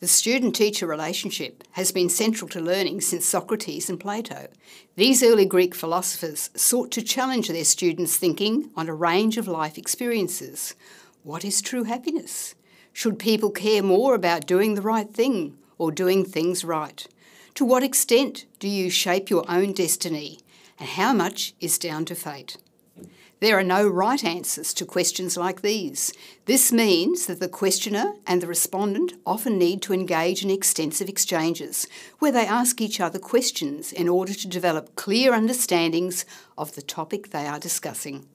The student teacher relationship has been central to learning since Socrates and Plato. These early Greek philosophers sought to challenge their students' thinking on a range of life experiences. What is true happiness? Should people care more about doing the right thing or doing things right? To what extent do you shape your own destiny? And how much is down to fate? There are no right answers to questions like these. This means that the questioner and the respondent often need to engage in extensive exchanges where they ask each other questions in order to develop clear understandings of the topic they are discussing.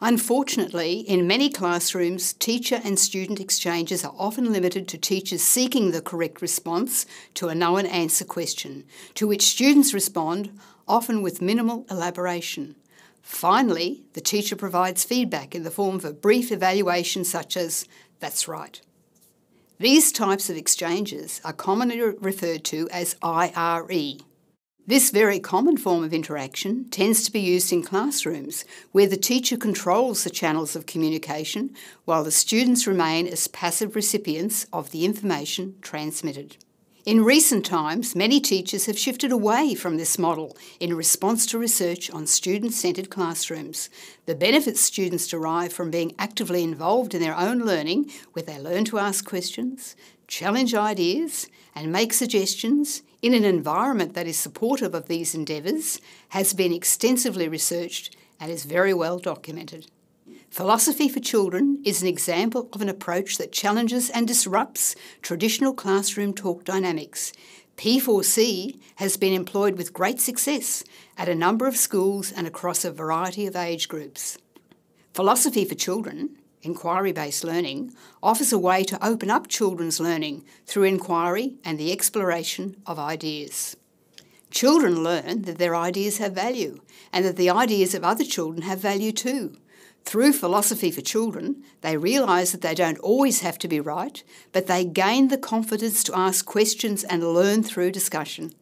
Unfortunately, in many classrooms, teacher and student exchanges are often limited to teachers seeking the correct response to a known answer question, to which students respond, often with minimal elaboration. Finally, the teacher provides feedback in the form of a brief evaluation such as, that's right. These types of exchanges are commonly referred to as IRE. This very common form of interaction tends to be used in classrooms where the teacher controls the channels of communication while the students remain as passive recipients of the information transmitted. In recent times, many teachers have shifted away from this model in response to research on student centred classrooms. The benefits students derive from being actively involved in their own learning, where they learn to ask questions, challenge ideas, and make suggestions in an environment that is supportive of these endeavours, has been extensively researched and is very well documented. Philosophy for Children is an example of an approach that challenges and disrupts traditional classroom talk dynamics. P4C has been employed with great success at a number of schools and across a variety of age groups. Philosophy for Children, inquiry based learning, offers a way to open up children's learning through inquiry and the exploration of ideas. Children learn that their ideas have value and that the ideas of other children have value too. Through philosophy for children, they realise that they don't always have to be right, but they gain the confidence to ask questions and learn through discussion.